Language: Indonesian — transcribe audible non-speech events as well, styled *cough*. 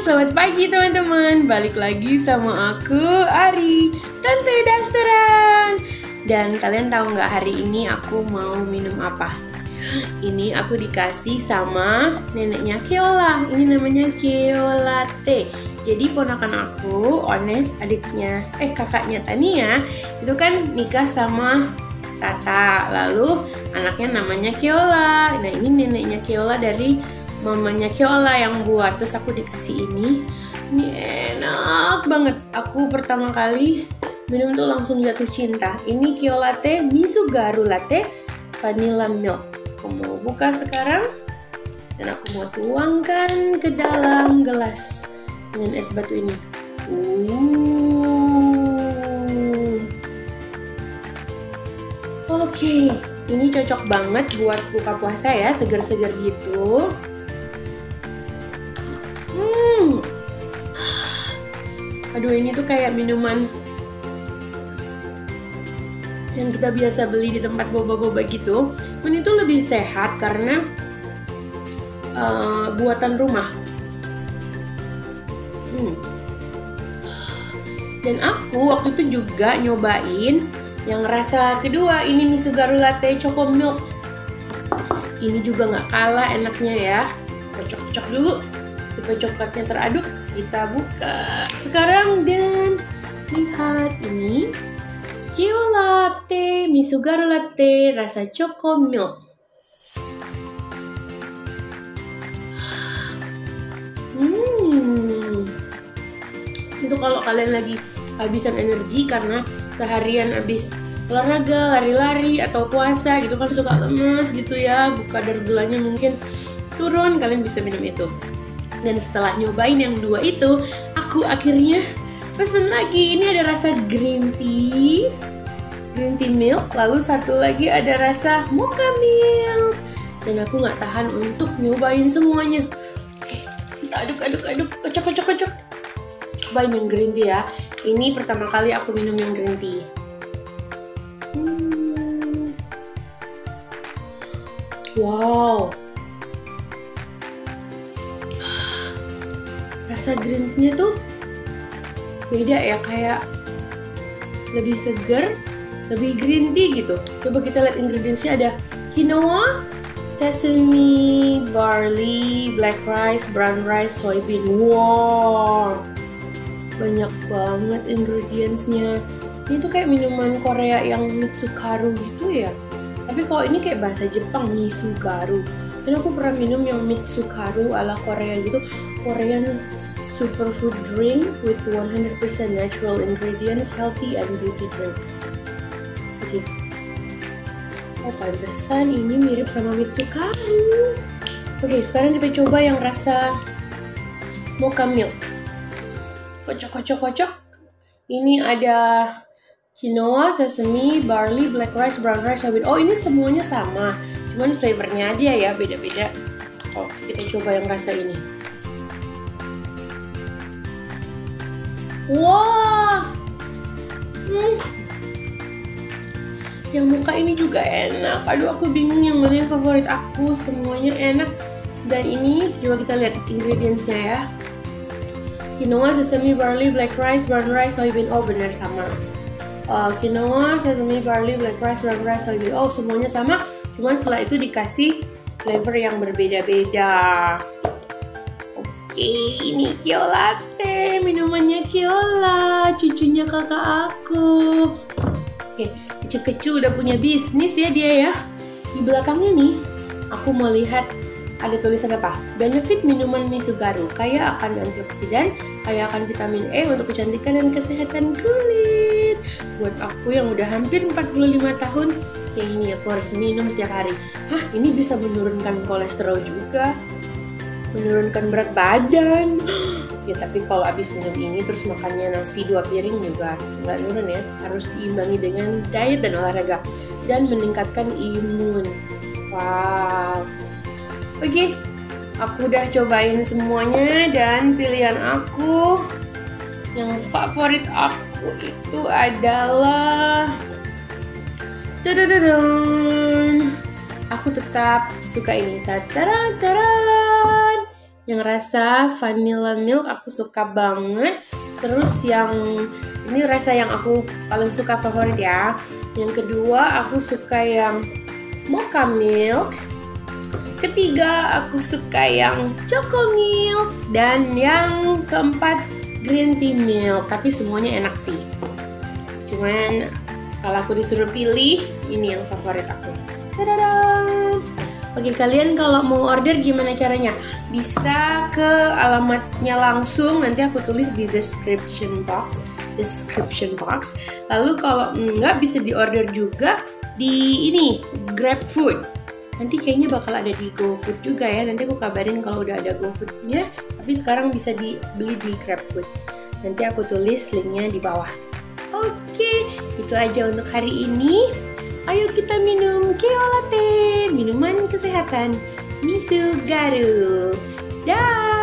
selamat pagi teman-teman. Balik lagi sama aku, Ari Tante Dasteran. Dan kalian tahu nggak hari ini aku mau minum apa? Ini aku dikasih sama neneknya Keola. Ini namanya Keola Teh Jadi ponakan aku, Ones, adiknya, eh kakaknya Tania Itu kan nikah sama Tata. Lalu anaknya namanya Keola. Nah ini neneknya Keola dari mamanya Kiola yang buat terus aku dikasih ini. Ini enak banget. Aku pertama kali minum tuh langsung jatuh cinta. Ini Kio Latte Misugaru Latte Vanilla Milk. Aku mau buka sekarang. Dan aku mau tuangkan ke dalam gelas dengan es batu ini. Oke okay. ini cocok banget buat buka puasa ya seger-seger gitu aduh ini tuh kayak minuman yang kita biasa beli di tempat boba-boba gitu. Ini tuh lebih sehat karena uh, buatan rumah. Hmm. dan aku waktu itu juga nyobain yang rasa kedua ini Misugaru Latte Choco Milk. Ini juga nggak kalah enaknya ya. Kocok-kocok dulu supaya coklatnya teraduk kita buka sekarang dan lihat ini Kio Latte, Misugaru Latte, rasa Choco Milk. Hmm, itu kalau kalian lagi habisan energi karena seharian habis olahraga, lari-lari atau puasa gitu kan suka lemes gitu ya, kadar gulanya mungkin turun, kalian bisa minum itu. Dan setelah nyobain yang dua itu, aku akhirnya pesen lagi. Ini ada rasa green tea, green tea milk, lalu satu lagi ada rasa mocha milk. Dan aku nggak tahan untuk nyobain semuanya. Oke, kita aduk-aduk aduk, kocok kocok kocok. Cobain yang green tea ya. Ini pertama kali aku minum yang green tea. Hmm. Wow, rasa green tea-nya tuh beda ya kayak lebih segar, lebih green tea gitu. Coba kita lihat ingredientsnya ada quinoa, sesame, barley, black rice, brown rice, soybean. Wow, banyak banget ingredientsnya. Ini tuh kayak minuman Korea yang mitsukaru gitu ya. Tapi kalau ini kayak bahasa Jepang, misugaru. Dan aku pernah minum yang mitsukaru ala Korea gitu, Korean superfood drink with 100% natural ingredients, healthy and beauty drink. Jadi, oh pantesan ini mirip sama Mitsukaru. Oke, sekarang kita coba yang rasa mocha milk. Kocok, kocok, kocok. Ini ada quinoa, sesame, barley, black rice, brown rice, soybean. Oh, ini semuanya sama. Cuman flavornya aja ya, beda-beda. Oh, kita coba yang rasa ini. Wah, hmm. yang muka ini juga enak. Aduh, aku bingung yang mana yang favorit aku. Semuanya enak. Dan ini coba kita lihat ingredientsnya ya. Quinoa, sesame, barley, black rice, brown rice, soybean. Oh, benar sama. Uh, quinoa, sesame, barley, black rice, brown rice, soybean. Oh, semuanya sama. Cuman setelah itu dikasih flavor yang berbeda-beda. Oke, ini Kio Latte, minumannya Kiola, cucunya kakak aku. Oke, kecu-kecu udah punya bisnis ya dia ya. Di belakangnya nih, aku mau lihat ada tulisan apa? Benefit minuman Misugaru, kaya akan antioksidan, kaya akan vitamin E untuk kecantikan dan kesehatan kulit. Buat aku yang udah hampir 45 tahun, kayak ini aku harus minum setiap hari. Hah, ini bisa menurunkan kolesterol juga menurunkan berat badan *gasps* ya tapi kalau habis minum ini terus makannya nasi dua piring juga nggak nurun ya harus diimbangi dengan diet dan olahraga dan meningkatkan imun wow oke okay. aku udah cobain semuanya dan pilihan aku yang favorit aku itu adalah Dadadadun. Aku tetap suka ini. Tataran, taran Yang rasa vanilla milk aku suka banget. Terus yang ini rasa yang aku paling suka favorit ya. Yang kedua aku suka yang mocha milk. Ketiga aku suka yang choco milk dan yang keempat green tea milk. Tapi semuanya enak sih. Cuman kalau aku disuruh pilih, ini yang favorit aku. Tadada! Oke, kalian kalau mau order gimana caranya? Bisa ke alamatnya langsung, nanti aku tulis di description box. Description box. Lalu kalau enggak bisa diorder juga di ini Grab Food. Nanti kayaknya bakal ada di GoFood juga ya. Nanti aku kabarin kalau udah ada GoFoodnya. Tapi sekarang bisa dibeli di GrabFood. Nanti aku tulis linknya di bawah. Oke, itu aja untuk hari ini. Ayo kita minum keo minuman kesehatan. Misu Garu. Dah.